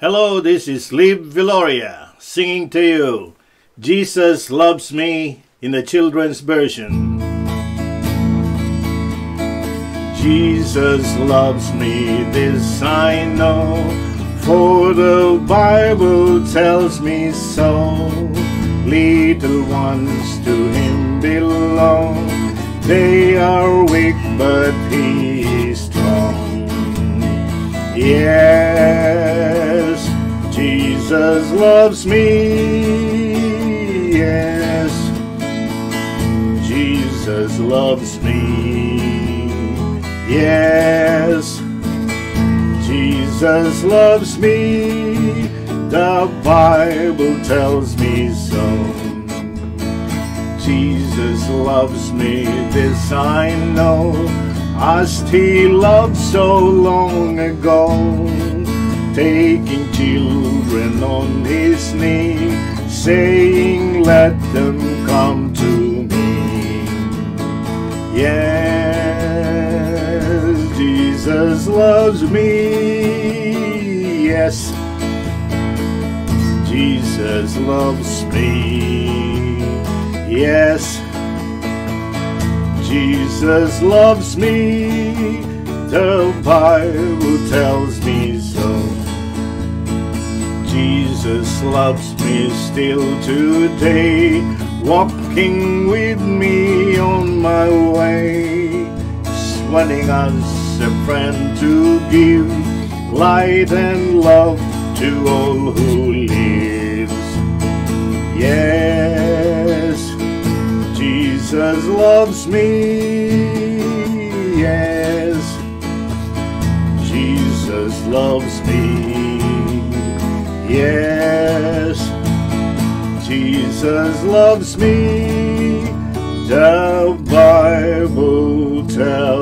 Hello, this is Lib Viloria singing to you Jesus Loves Me in the children's version. Jesus loves me, this I know, for the Bible tells me so. Little ones to Him belong, they are weak, but He is strong. Jesus loves me. Yes, Jesus loves me. Yes, Jesus loves me. The Bible tells me so. Jesus loves me, this I know. Asked he loved so long ago, taking children saying, Let them come to me. Yes, Jesus loves me. Yes, Jesus loves me. Yes. Jesus loves me, the Bible tells Jesus loves me still today, walking with me on my way, wanting us a friend to give light and love to all who lives. Yes. Jesus loves me, yes. Jesus loves me, yes. Jesus loves me, the Bible tells